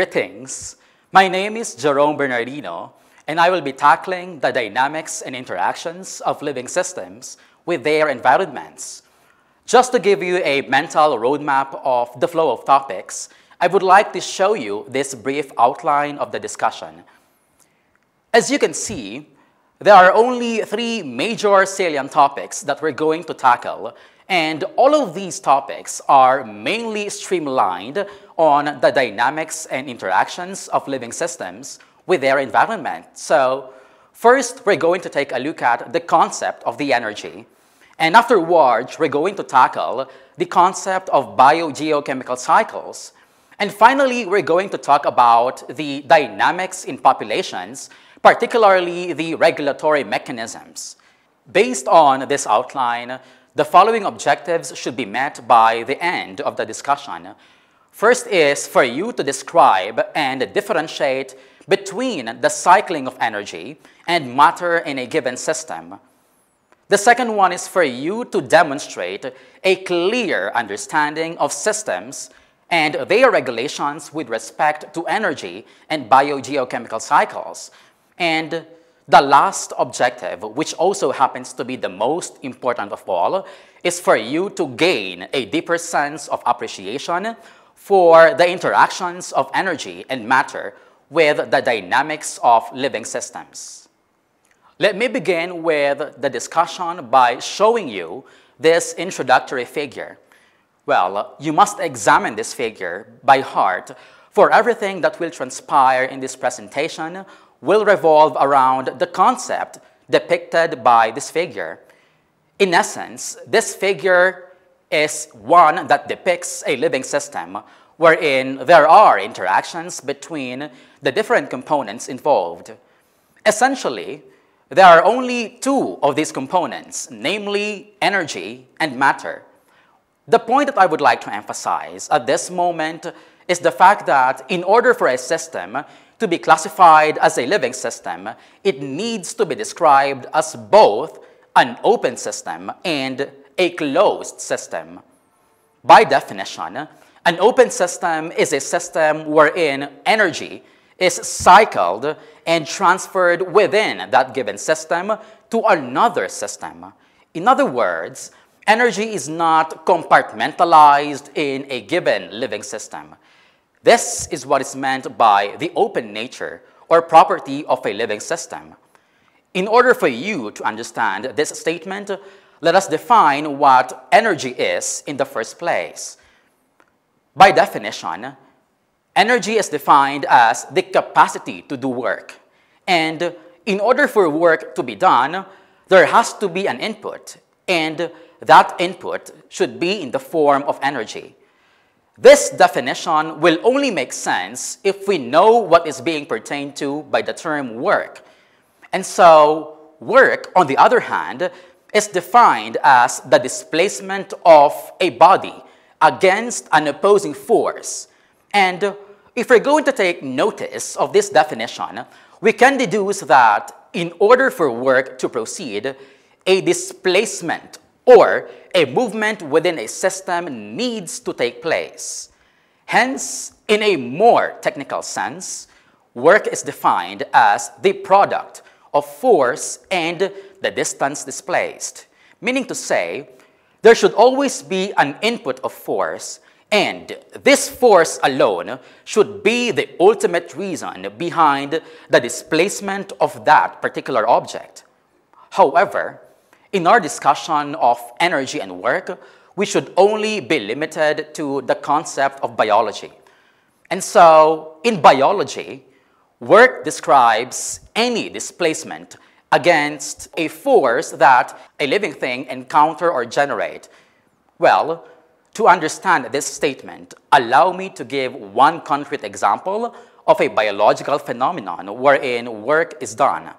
Greetings. My name is Jerome Bernardino, and I will be tackling the dynamics and interactions of living systems with their environments. Just to give you a mental roadmap of the flow of topics, I would like to show you this brief outline of the discussion. As you can see, there are only three major salient topics that we're going to tackle, and all of these topics are mainly streamlined on the dynamics and interactions of living systems with their environment. So first, we're going to take a look at the concept of the energy. And afterwards, we're going to tackle the concept of biogeochemical cycles. And finally, we're going to talk about the dynamics in populations particularly the regulatory mechanisms. Based on this outline, the following objectives should be met by the end of the discussion. First is for you to describe and differentiate between the cycling of energy and matter in a given system. The second one is for you to demonstrate a clear understanding of systems and their regulations with respect to energy and biogeochemical cycles, and the last objective, which also happens to be the most important of all, is for you to gain a deeper sense of appreciation for the interactions of energy and matter with the dynamics of living systems. Let me begin with the discussion by showing you this introductory figure. Well, you must examine this figure by heart for everything that will transpire in this presentation will revolve around the concept depicted by this figure. In essence, this figure is one that depicts a living system wherein there are interactions between the different components involved. Essentially, there are only two of these components, namely energy and matter. The point that I would like to emphasize at this moment is the fact that in order for a system to be classified as a living system, it needs to be described as both an open system and a closed system. By definition, an open system is a system wherein energy is cycled and transferred within that given system to another system. In other words, energy is not compartmentalized in a given living system. This is what is meant by the open nature or property of a living system. In order for you to understand this statement, let us define what energy is in the first place. By definition, energy is defined as the capacity to do work. And in order for work to be done, there has to be an input, and that input should be in the form of energy. This definition will only make sense if we know what is being pertained to by the term work. And so, work, on the other hand, is defined as the displacement of a body against an opposing force. And if we're going to take notice of this definition, we can deduce that in order for work to proceed, a displacement or a movement within a system needs to take place. Hence, in a more technical sense, work is defined as the product of force and the distance displaced, meaning to say, there should always be an input of force, and this force alone should be the ultimate reason behind the displacement of that particular object. However, in our discussion of energy and work, we should only be limited to the concept of biology. And so, in biology, work describes any displacement against a force that a living thing encounter or generate. Well, to understand this statement, allow me to give one concrete example of a biological phenomenon wherein work is done.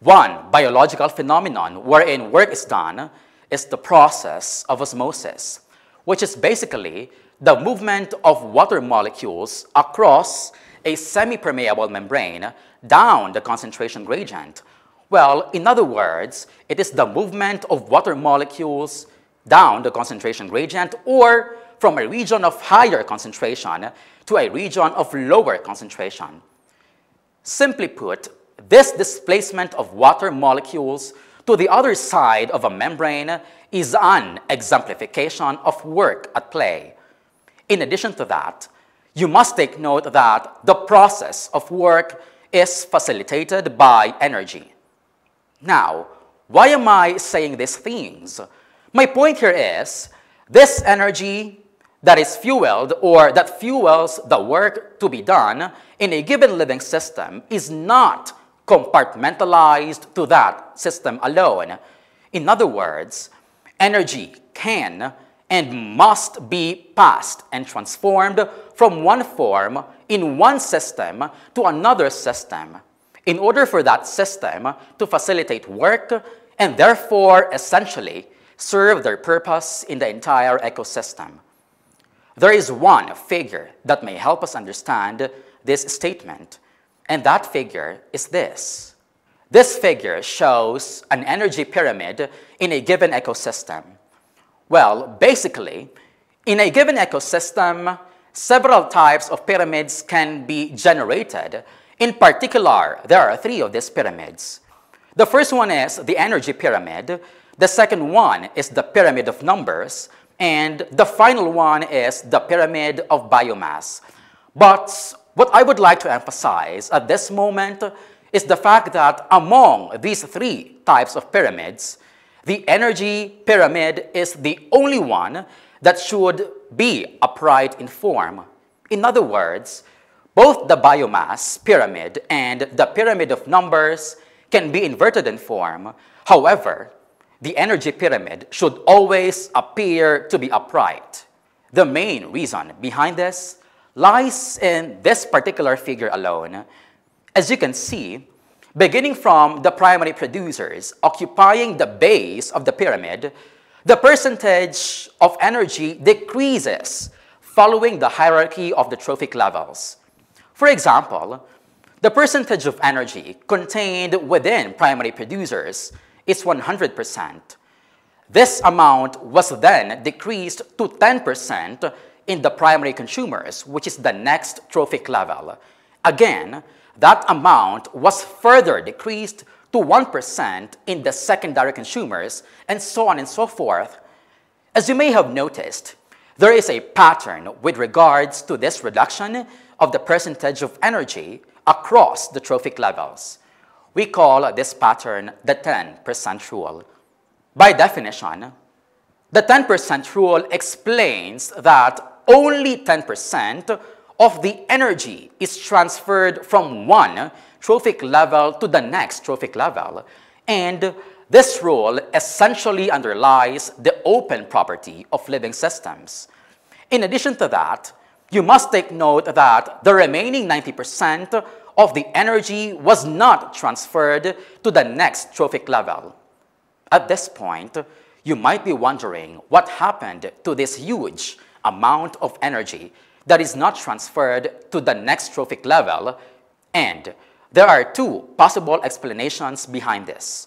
One biological phenomenon wherein work is done is the process of osmosis, which is basically the movement of water molecules across a semi-permeable membrane down the concentration gradient. Well, in other words, it is the movement of water molecules down the concentration gradient or from a region of higher concentration to a region of lower concentration. Simply put, this displacement of water molecules to the other side of a membrane is an exemplification of work at play. In addition to that, you must take note that the process of work is facilitated by energy. Now, why am I saying these things? My point here is this energy that is fueled or that fuels the work to be done in a given living system is not compartmentalized to that system alone. In other words, energy can and must be passed and transformed from one form in one system to another system in order for that system to facilitate work and therefore essentially serve their purpose in the entire ecosystem. There is one figure that may help us understand this statement, and that figure is this. This figure shows an energy pyramid in a given ecosystem. Well, basically, in a given ecosystem, several types of pyramids can be generated. In particular, there are three of these pyramids. The first one is the energy pyramid. The second one is the pyramid of numbers. And the final one is the pyramid of biomass. But what I would like to emphasize at this moment is the fact that among these three types of pyramids, the energy pyramid is the only one that should be upright in form. In other words, both the biomass pyramid and the pyramid of numbers can be inverted in form. However, the energy pyramid should always appear to be upright. The main reason behind this lies in this particular figure alone. As you can see, beginning from the primary producers occupying the base of the pyramid, the percentage of energy decreases following the hierarchy of the trophic levels. For example, the percentage of energy contained within primary producers is 100%. This amount was then decreased to 10% in the primary consumers, which is the next trophic level. Again, that amount was further decreased to 1% in the secondary consumers, and so on and so forth. As you may have noticed, there is a pattern with regards to this reduction of the percentage of energy across the trophic levels. We call this pattern the 10% rule. By definition, the 10% rule explains that only 10% of the energy is transferred from one trophic level to the next trophic level. And this rule essentially underlies the open property of living systems. In addition to that, you must take note that the remaining 90% of the energy was not transferred to the next trophic level. At this point, you might be wondering what happened to this huge amount of energy that is not transferred to the next trophic level, and there are two possible explanations behind this.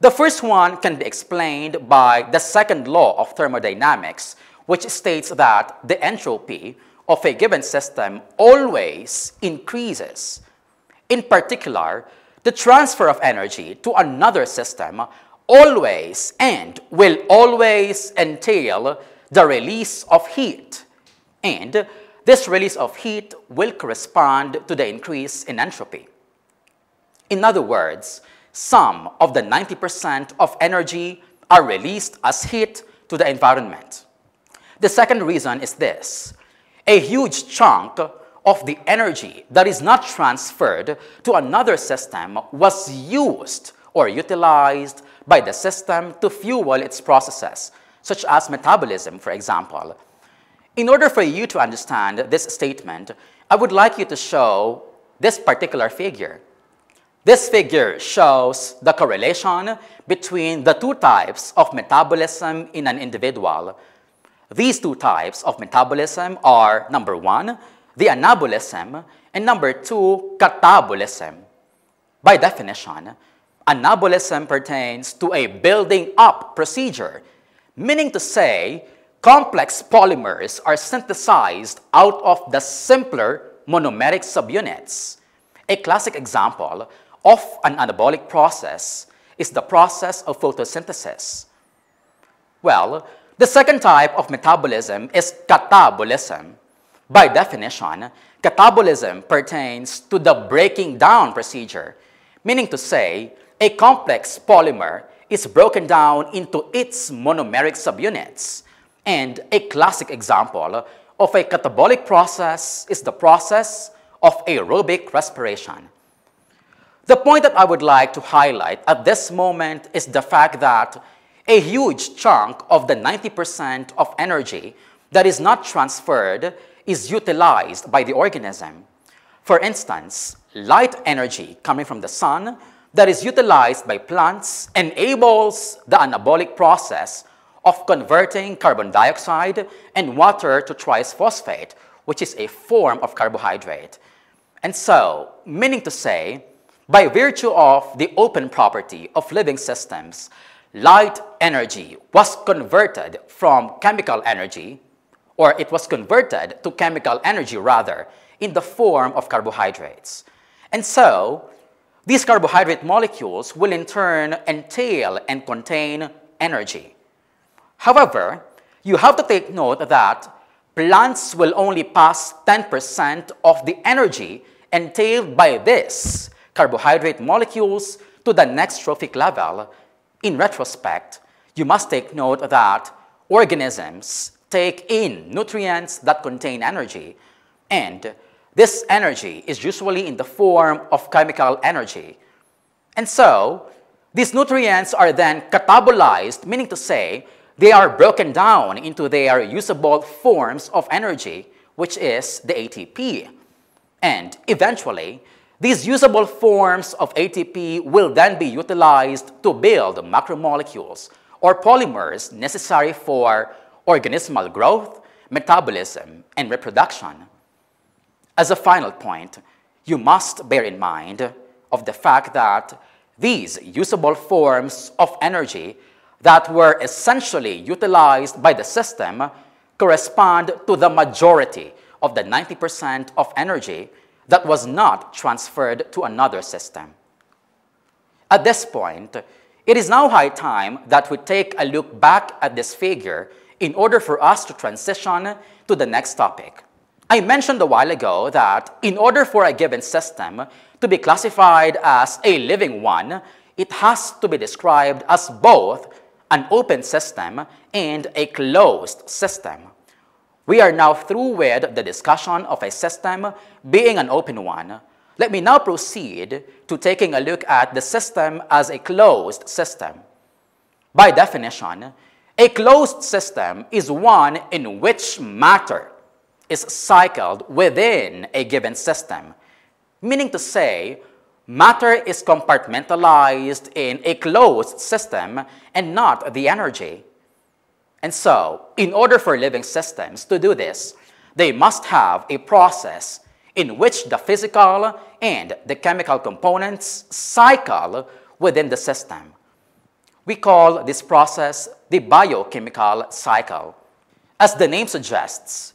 The first one can be explained by the second law of thermodynamics, which states that the entropy of a given system always increases. In particular, the transfer of energy to another system always and will always entail the release of heat. And this release of heat will correspond to the increase in entropy. In other words, some of the 90% of energy are released as heat to the environment. The second reason is this. A huge chunk of the energy that is not transferred to another system was used or utilized by the system to fuel its processes, such as metabolism, for example. In order for you to understand this statement, I would like you to show this particular figure. This figure shows the correlation between the two types of metabolism in an individual. These two types of metabolism are, number one, the anabolism, and number two, catabolism. By definition, anabolism pertains to a building up procedure, meaning to say, complex polymers are synthesized out of the simpler monomeric subunits. A classic example of an anabolic process is the process of photosynthesis. Well, the second type of metabolism is catabolism. By definition, catabolism pertains to the breaking down procedure, meaning to say a complex polymer is broken down into its monomeric subunits. And a classic example of a catabolic process is the process of aerobic respiration. The point that I would like to highlight at this moment is the fact that a huge chunk of the 90% of energy that is not transferred is utilized by the organism. For instance, light energy coming from the sun that is utilized by plants enables the anabolic process of converting carbon dioxide and water to trisphosphate, which is a form of carbohydrate. And so, meaning to say, by virtue of the open property of living systems, light energy was converted from chemical energy, or it was converted to chemical energy rather, in the form of carbohydrates. And so, these carbohydrate molecules will in turn entail and contain energy. However, you have to take note that plants will only pass 10% of the energy entailed by these carbohydrate molecules to the next trophic level in retrospect, you must take note that organisms take in nutrients that contain energy, and this energy is usually in the form of chemical energy. And so, these nutrients are then catabolized, meaning to say, they are broken down into their usable forms of energy, which is the ATP. And eventually, these usable forms of ATP will then be utilized to build macromolecules or polymers necessary for organismal growth, metabolism, and reproduction. As a final point, you must bear in mind of the fact that these usable forms of energy that were essentially utilized by the system correspond to the majority of the 90% of energy that was not transferred to another system. At this point, it is now high time that we take a look back at this figure in order for us to transition to the next topic. I mentioned a while ago that in order for a given system to be classified as a living one, it has to be described as both an open system and a closed system. We are now through with the discussion of a system being an open one. Let me now proceed to taking a look at the system as a closed system. By definition, a closed system is one in which matter is cycled within a given system, meaning to say, matter is compartmentalized in a closed system and not the energy. And so, in order for living systems to do this, they must have a process in which the physical and the chemical components cycle within the system. We call this process the biochemical cycle. As the name suggests,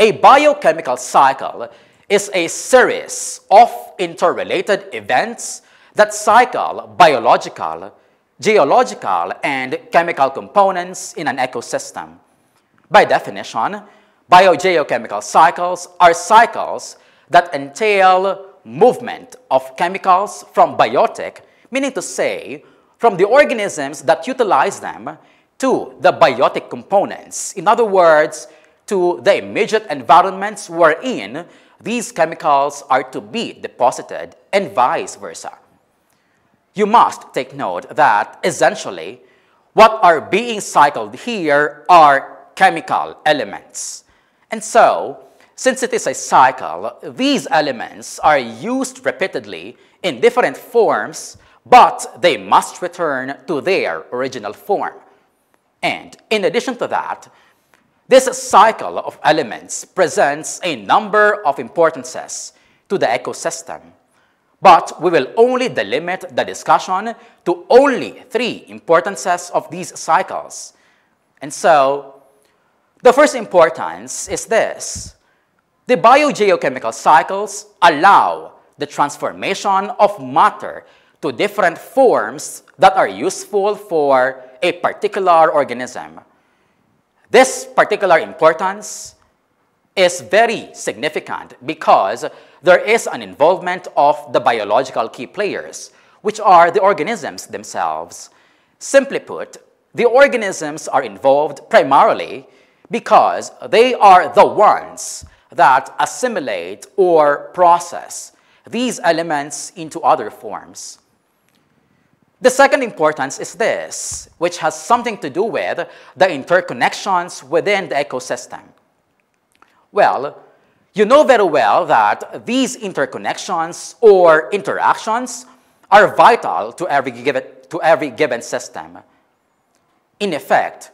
a biochemical cycle is a series of interrelated events that cycle biological, geological, and chemical components in an ecosystem. By definition, biogeochemical cycles are cycles that entail movement of chemicals from biotic, meaning to say, from the organisms that utilize them to the biotic components. In other words, to the immediate environments wherein these chemicals are to be deposited and vice versa you must take note that essentially what are being cycled here are chemical elements. And so, since it is a cycle, these elements are used repeatedly in different forms, but they must return to their original form. And in addition to that, this cycle of elements presents a number of importances to the ecosystem. But we will only delimit the discussion to only three importances of these cycles. And so, The first importance is this. The biogeochemical cycles allow the transformation of matter to different forms that are useful for a particular organism. This particular importance is very significant because there is an involvement of the biological key players, which are the organisms themselves. Simply put, the organisms are involved primarily because they are the ones that assimilate or process these elements into other forms. The second importance is this, which has something to do with the interconnections within the ecosystem. Well, you know very well that these interconnections or interactions are vital to every given, to every given system. In effect,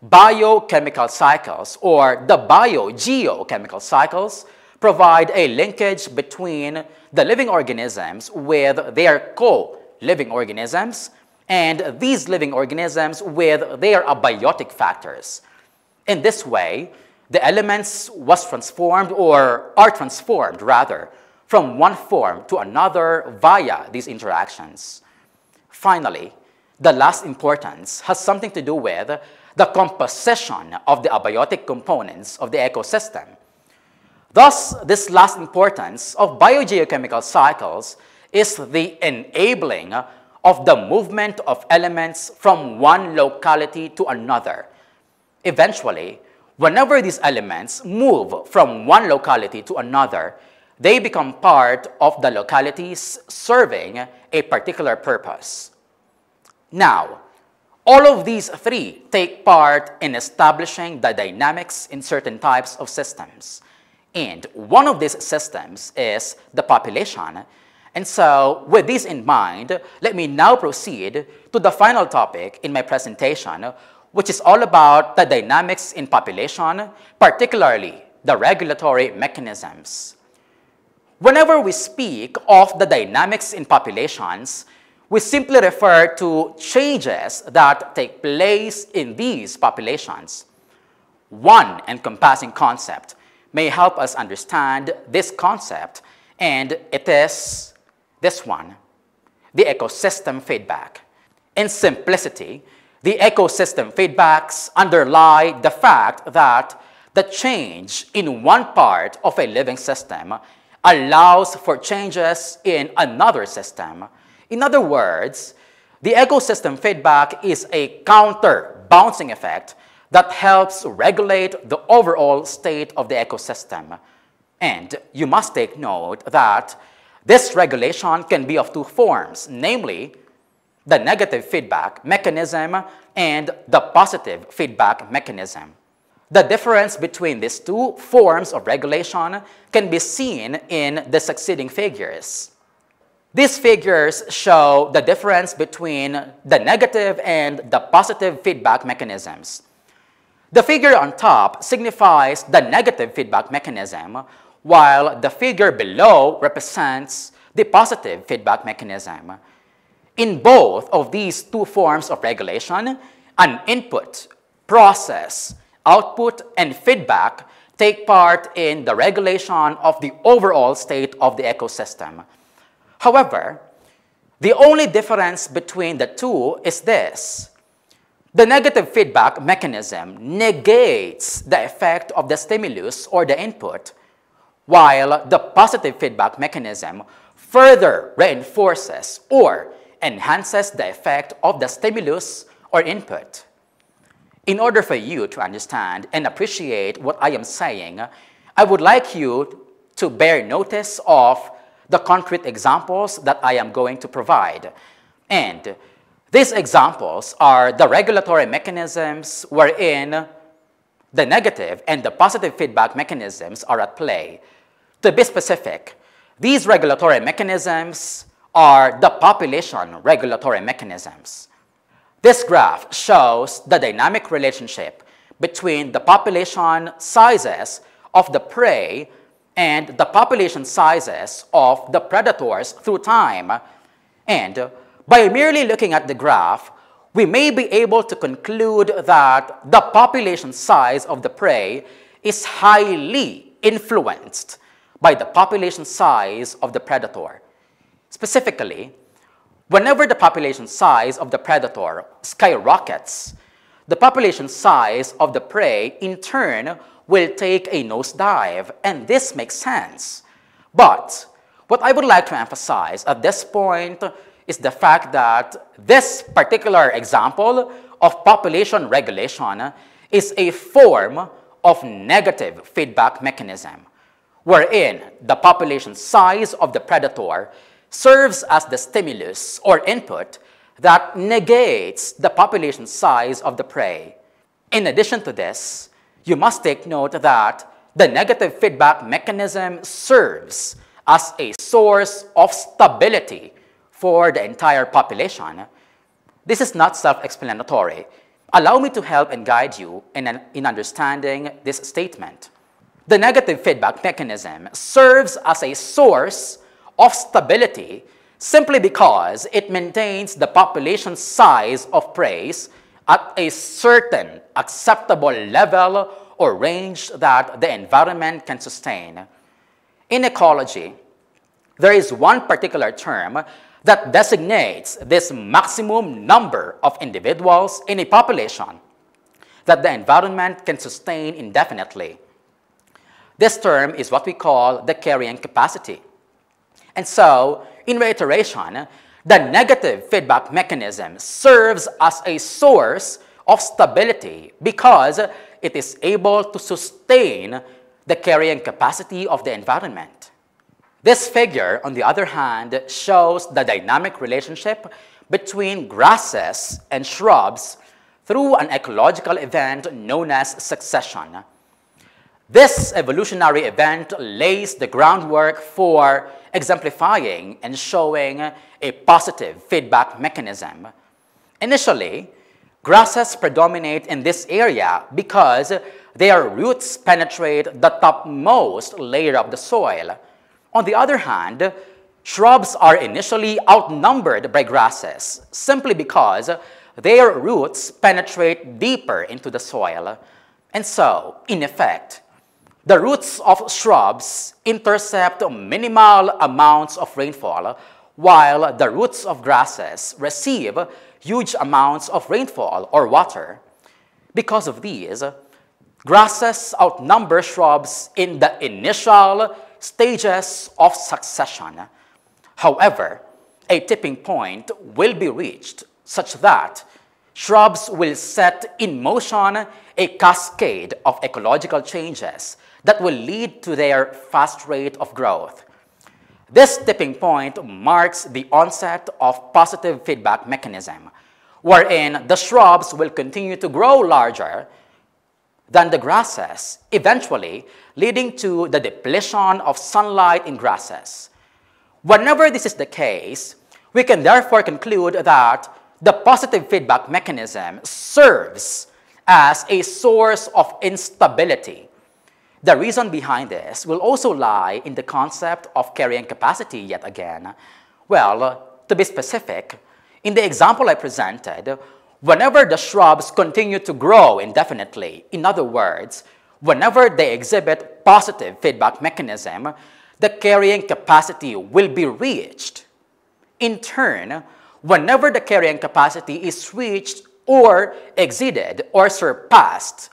biochemical cycles or the biogeochemical cycles provide a linkage between the living organisms with their co-living organisms and these living organisms with their abiotic factors. In this way, the elements was transformed or are transformed rather from one form to another via these interactions. Finally, the last importance has something to do with the composition of the abiotic components of the ecosystem. Thus, this last importance of biogeochemical cycles is the enabling of the movement of elements from one locality to another. Eventually, whenever these elements move from one locality to another, they become part of the localities serving a particular purpose. Now, all of these three take part in establishing the dynamics in certain types of systems. And one of these systems is the population. And so with this in mind, let me now proceed to the final topic in my presentation, which is all about the dynamics in population, particularly the regulatory mechanisms. Whenever we speak of the dynamics in populations, we simply refer to changes that take place in these populations. One encompassing concept may help us understand this concept, and it is this one, the ecosystem feedback. In simplicity, the ecosystem feedbacks underlie the fact that the change in one part of a living system allows for changes in another system in other words, the ecosystem feedback is a counter-bouncing effect that helps regulate the overall state of the ecosystem. And you must take note that this regulation can be of two forms, namely the negative feedback mechanism and the positive feedback mechanism. The difference between these two forms of regulation can be seen in the succeeding figures. These figures show the difference between the negative and the positive feedback mechanisms. The figure on top signifies the negative feedback mechanism, while the figure below represents the positive feedback mechanism. In both of these two forms of regulation, an input, process, output, and feedback take part in the regulation of the overall state of the ecosystem. However, the only difference between the two is this. The negative feedback mechanism negates the effect of the stimulus or the input, while the positive feedback mechanism further reinforces or enhances the effect of the stimulus or input. In order for you to understand and appreciate what I am saying, I would like you to bear notice of the concrete examples that I am going to provide. And these examples are the regulatory mechanisms wherein the negative and the positive feedback mechanisms are at play. To be specific, these regulatory mechanisms are the population regulatory mechanisms. This graph shows the dynamic relationship between the population sizes of the prey and the population sizes of the predators through time. And by merely looking at the graph, we may be able to conclude that the population size of the prey is highly influenced by the population size of the predator. Specifically, whenever the population size of the predator skyrockets, the population size of the prey in turn will take a nosedive, and this makes sense. But what I would like to emphasize at this point is the fact that this particular example of population regulation is a form of negative feedback mechanism, wherein the population size of the predator serves as the stimulus or input that negates the population size of the prey. In addition to this, you must take note that the negative feedback mechanism serves as a source of stability for the entire population. This is not self-explanatory. Allow me to help and guide you in, in understanding this statement. The negative feedback mechanism serves as a source of stability simply because it maintains the population size of prey at a certain acceptable level or range that the environment can sustain. In ecology, there is one particular term that designates this maximum number of individuals in a population that the environment can sustain indefinitely. This term is what we call the carrying capacity. And so, in reiteration, the negative feedback mechanism serves as a source of stability because it is able to sustain the carrying capacity of the environment. This figure, on the other hand, shows the dynamic relationship between grasses and shrubs through an ecological event known as succession. This evolutionary event lays the groundwork for exemplifying and showing a positive feedback mechanism. Initially, grasses predominate in this area because their roots penetrate the topmost layer of the soil. On the other hand, shrubs are initially outnumbered by grasses simply because their roots penetrate deeper into the soil. And so, in effect, the roots of shrubs intercept minimal amounts of rainfall, while the roots of grasses receive huge amounts of rainfall or water. Because of these, grasses outnumber shrubs in the initial stages of succession. However, a tipping point will be reached such that shrubs will set in motion a cascade of ecological changes that will lead to their fast rate of growth. This tipping point marks the onset of positive feedback mechanism, wherein the shrubs will continue to grow larger than the grasses, eventually leading to the depletion of sunlight in grasses. Whenever this is the case, we can therefore conclude that the positive feedback mechanism serves as a source of instability the reason behind this will also lie in the concept of carrying capacity yet again. Well, to be specific, in the example I presented, whenever the shrubs continue to grow indefinitely, in other words, whenever they exhibit positive feedback mechanism, the carrying capacity will be reached. In turn, whenever the carrying capacity is reached or exceeded or surpassed,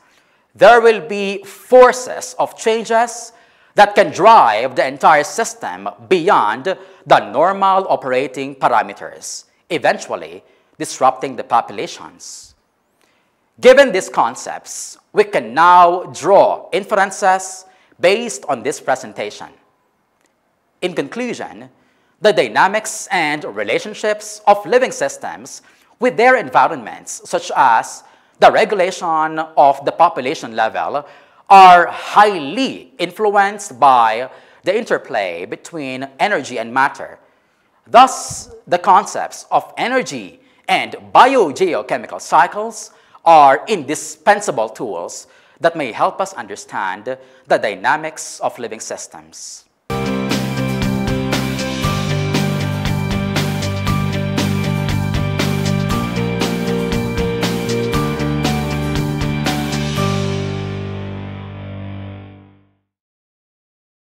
there will be forces of changes that can drive the entire system beyond the normal operating parameters, eventually disrupting the populations. Given these concepts, we can now draw inferences based on this presentation. In conclusion, the dynamics and relationships of living systems with their environments, such as the regulation of the population level are highly influenced by the interplay between energy and matter. Thus, the concepts of energy and biogeochemical cycles are indispensable tools that may help us understand the dynamics of living systems.